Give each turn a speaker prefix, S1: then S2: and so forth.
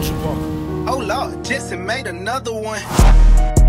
S1: Culture Walker.
S2: Oh Lord, Jesse made another one.